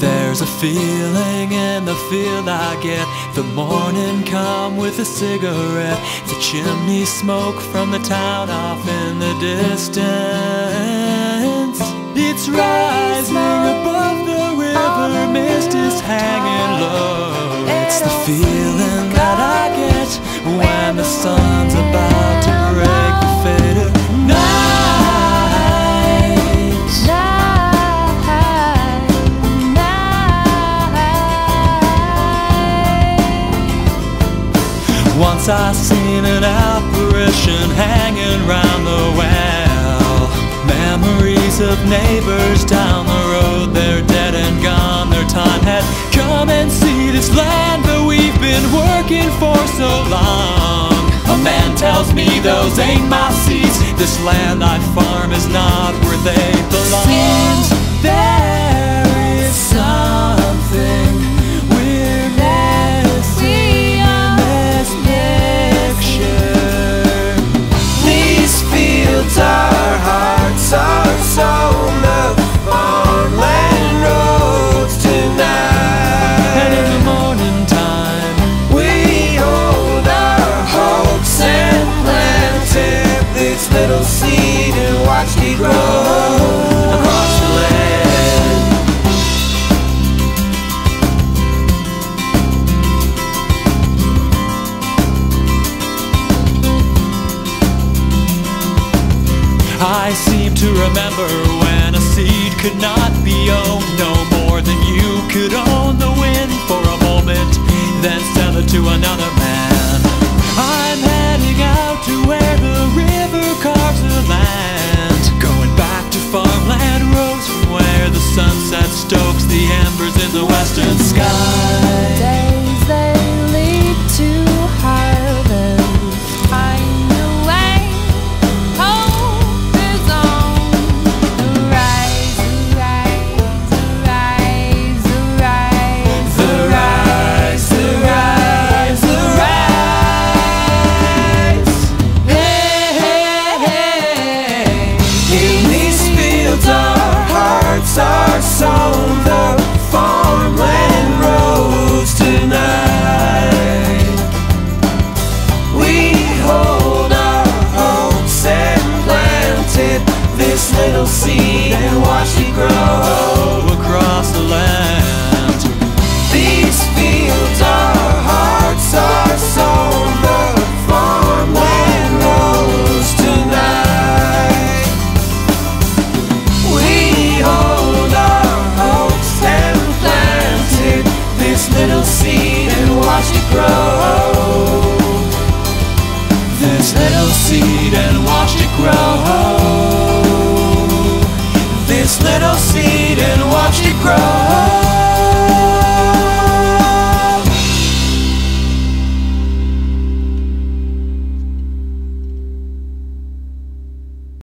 There's a feeling in the field I get. The morning come with a cigarette. The chimney smoke from the town off in the distance. It's rising above the river. Mist is hanging low. It's the feeling I seen an apparition hanging round the well. Memories of neighbors down the road They're dead and gone, their time had come and see this land that we've been working for so long. A man tells me those ain't my seeds. This land I farm is not where they little seed and watched it grow across the land. I seem to remember when a seed could not be owned sunset stokes the embers in the western sky.